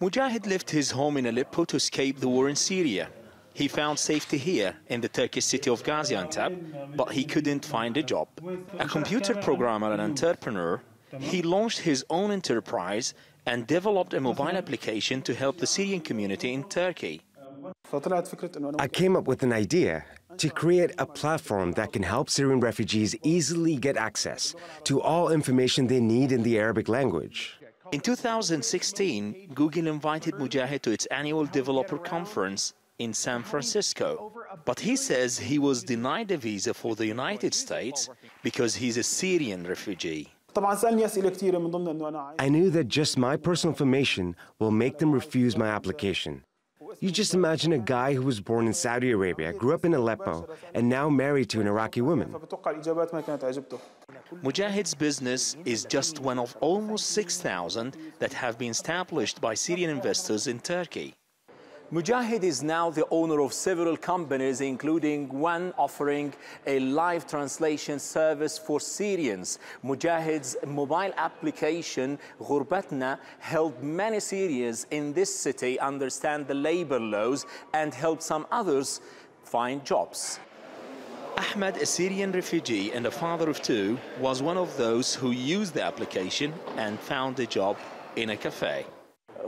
Mujahid left his home in Aleppo to escape the war in Syria. He found safety here in the Turkish city of Gaziantep, but he couldn't find a job. A computer programmer and entrepreneur, he launched his own enterprise and developed a mobile application to help the Syrian community in Turkey. I came up with an idea to create a platform that can help Syrian refugees easily get access to all information they need in the Arabic language. In 2016, Google invited Mujahid to its annual developer conference in San Francisco. But he says he was denied a visa for the United States because he's a Syrian refugee. I knew that just my personal information will make them refuse my application. You just imagine a guy who was born in Saudi Arabia, grew up in Aleppo, and now married to an Iraqi woman. Mujahid's business is just one of almost 6,000 that have been established by Syrian investors in Turkey. Mujahid is now the owner of several companies, including one offering a live translation service for Syrians. Mujahid's mobile application, Gherbtna, helped many Syrians in this city understand the labor laws and helped some others find jobs. Ahmed, a Syrian refugee and a father of two, was one of those who used the application and found a job in a cafe.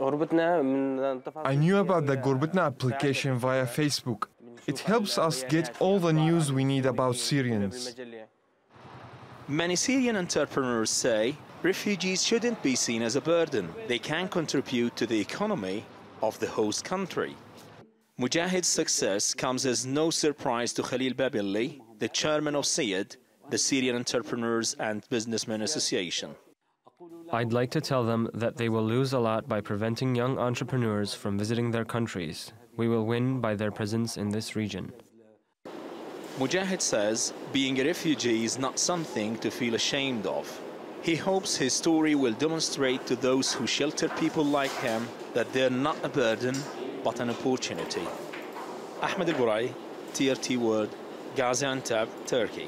I knew about the Gherbtna application via Facebook. It helps us get all the news we need about Syrians. Many Syrian entrepreneurs say refugees shouldn't be seen as a burden. They can contribute to the economy of the host country. Mujahid's success comes as no surprise to Khalil Babilli, the chairman of SIAD, the Syrian Entrepreneurs and Businessmen Association. I'd like to tell them that they will lose a lot by preventing young entrepreneurs from visiting their countries. We will win by their presence in this region. Mujahid says being a refugee is not something to feel ashamed of. He hopes his story will demonstrate to those who shelter people like him that they're not a burden but an opportunity. Ahmed El Burai, TRT World, Gaziantep, Turkey.